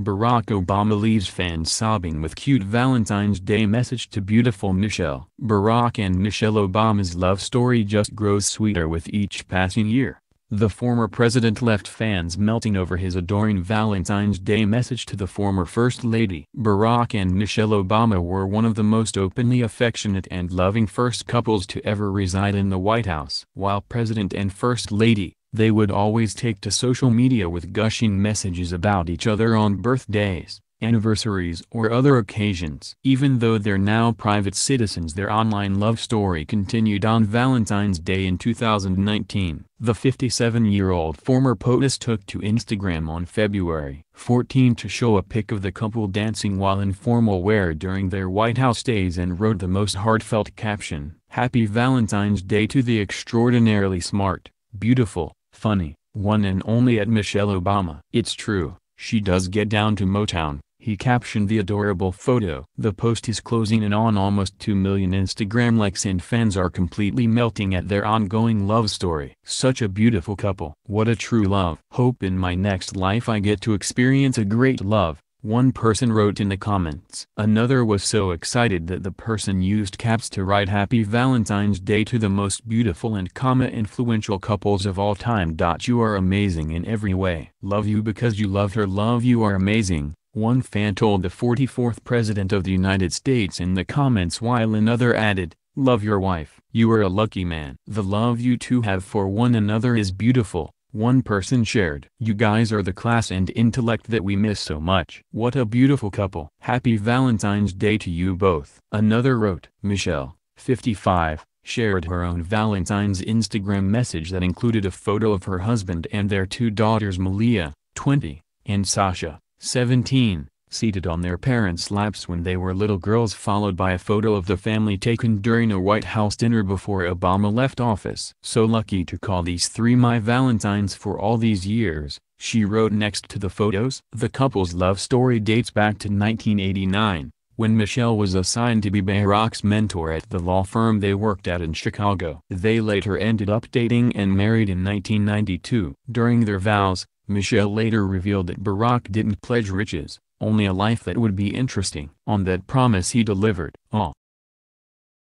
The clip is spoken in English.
Barack Obama leaves fans sobbing with cute Valentine's Day message to beautiful Michelle. Barack and Michelle Obama's love story just grows sweeter with each passing year. The former president left fans melting over his adoring Valentine's Day message to the former First Lady. Barack and Michelle Obama were one of the most openly affectionate and loving first couples to ever reside in the White House. While President and First Lady, they would always take to social media with gushing messages about each other on birthdays, anniversaries or other occasions. Even though they're now private citizens their online love story continued on Valentine's Day in 2019. The 57-year-old former POTUS took to Instagram on February 14 to show a pic of the couple dancing while in formal wear during their White House days and wrote the most heartfelt caption, Happy Valentine's Day to the extraordinarily smart, beautiful, funny, one and only at Michelle Obama. It's true, she does get down to Motown, he captioned the adorable photo. The post is closing in on almost 2 million Instagram likes and fans are completely melting at their ongoing love story. Such a beautiful couple. What a true love. Hope in my next life I get to experience a great love. One person wrote in the comments. Another was so excited that the person used caps to write Happy Valentine's Day to the most beautiful and comma influential couples of all time. You are amazing in every way. Love you because you love her. Love you are amazing. One fan told the 44th President of the United States in the comments while another added, Love your wife. You are a lucky man. The love you two have for one another is beautiful, one person shared. You guys are the class and intellect that we miss so much. What a beautiful couple. Happy Valentine's Day to you both. Another wrote, Michelle, 55, shared her own Valentine's Instagram message that included a photo of her husband and their two daughters Malia, 20, and Sasha, 17, seated on their parents' laps when they were little girls followed by a photo of the family taken during a White House dinner before Obama left office. So lucky to call these three my valentines for all these years, she wrote next to the photos. The couple's love story dates back to 1989, when Michelle was assigned to be Barack's mentor at the law firm they worked at in Chicago. They later ended up dating and married in 1992. During their vows, Michelle later revealed that Barack didn't pledge riches, only a life that would be interesting. On that promise he delivered. Aw.